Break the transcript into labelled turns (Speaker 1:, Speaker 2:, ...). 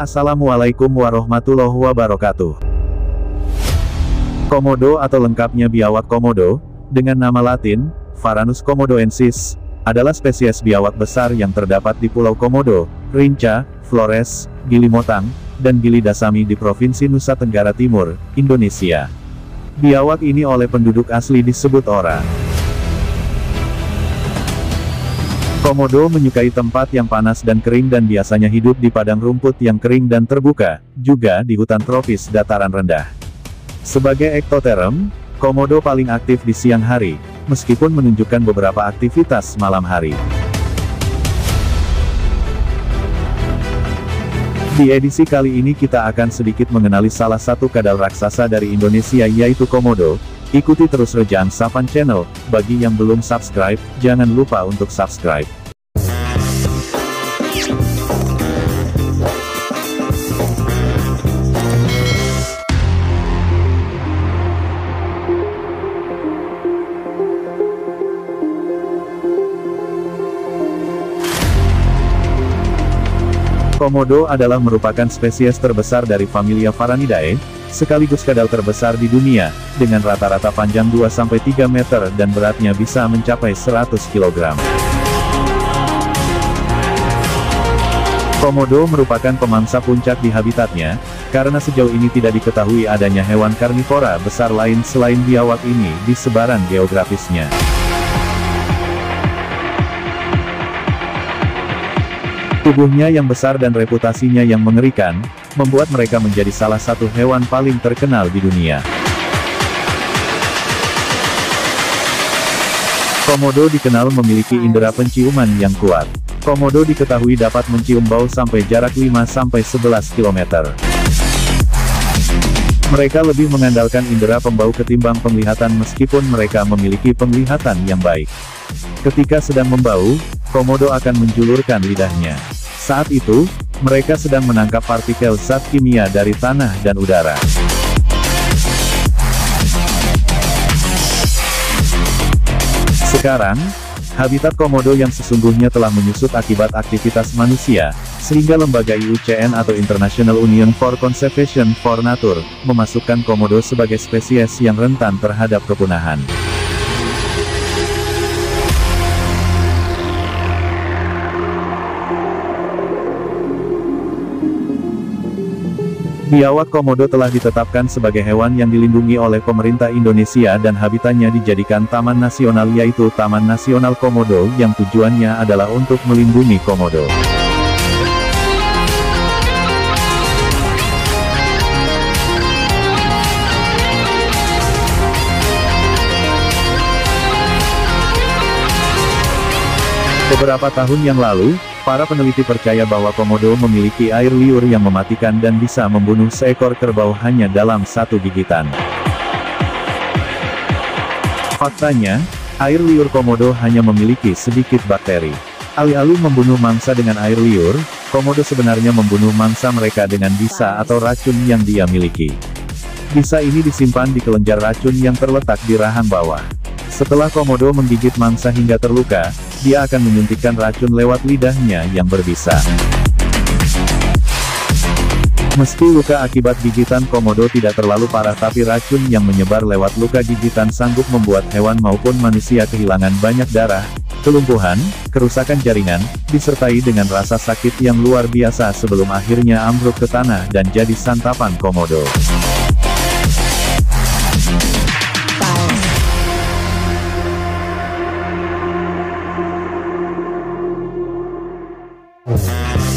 Speaker 1: Assalamualaikum warahmatullahi wabarakatuh. Komodo atau lengkapnya biawak komodo, dengan nama latin, Varanus komodoensis, adalah spesies biawak besar yang terdapat di Pulau Komodo, Rinca, Flores, Gili Motang, dan Gili Dasami di Provinsi Nusa Tenggara Timur, Indonesia. Biawak ini oleh penduduk asli disebut orang. Komodo menyukai tempat yang panas dan kering dan biasanya hidup di padang rumput yang kering dan terbuka, juga di hutan tropis dataran rendah. Sebagai ektoterm, Komodo paling aktif di siang hari, meskipun menunjukkan beberapa aktivitas malam hari. Di edisi kali ini kita akan sedikit mengenali salah satu kadal raksasa dari Indonesia yaitu Komodo, Ikuti terus Rejaan Sapan Channel, bagi yang belum subscribe, jangan lupa untuk subscribe. Komodo adalah merupakan spesies terbesar dari familia Varanidae, sekaligus kadal terbesar di dunia, dengan rata-rata panjang 2-3 meter dan beratnya bisa mencapai 100 kg. Komodo merupakan pemangsa puncak di habitatnya, karena sejauh ini tidak diketahui adanya hewan karnivora besar lain selain biawak ini di sebaran geografisnya. Tubuhnya yang besar dan reputasinya yang mengerikan, membuat mereka menjadi salah satu hewan paling terkenal di dunia. Komodo dikenal memiliki indera penciuman yang kuat. Komodo diketahui dapat mencium bau sampai jarak 5-11 km. Mereka lebih mengandalkan indera pembau ketimbang penglihatan meskipun mereka memiliki penglihatan yang baik. Ketika sedang membau, Komodo akan menjulurkan lidahnya. Saat itu, mereka sedang menangkap partikel zat kimia dari tanah dan udara. Sekarang, habitat komodo yang sesungguhnya telah menyusut akibat aktivitas manusia, sehingga lembaga IUCN atau International Union for Conservation for Nature, memasukkan komodo sebagai spesies yang rentan terhadap kepunahan. Biawak komodo telah ditetapkan sebagai hewan yang dilindungi oleh pemerintah Indonesia dan habitatnya dijadikan taman nasional yaitu Taman Nasional Komodo yang tujuannya adalah untuk melindungi komodo. Beberapa tahun yang lalu, Para peneliti percaya bahwa komodo memiliki air liur yang mematikan dan bisa membunuh seekor kerbau hanya dalam satu gigitan. Faktanya, air liur komodo hanya memiliki sedikit bakteri. Alih-alih membunuh mangsa dengan air liur, komodo sebenarnya membunuh mangsa mereka dengan bisa atau racun yang dia miliki. Bisa ini disimpan di kelenjar racun yang terletak di rahang bawah. Setelah komodo menggigit mangsa hingga terluka, dia akan menyuntikkan racun lewat lidahnya yang berbisa. Meski luka akibat gigitan komodo tidak terlalu parah tapi racun yang menyebar lewat luka gigitan sanggup membuat hewan maupun manusia kehilangan banyak darah, kelumpuhan, kerusakan jaringan, disertai dengan rasa sakit yang luar biasa sebelum akhirnya ambruk ke tanah dan jadi santapan komodo. Música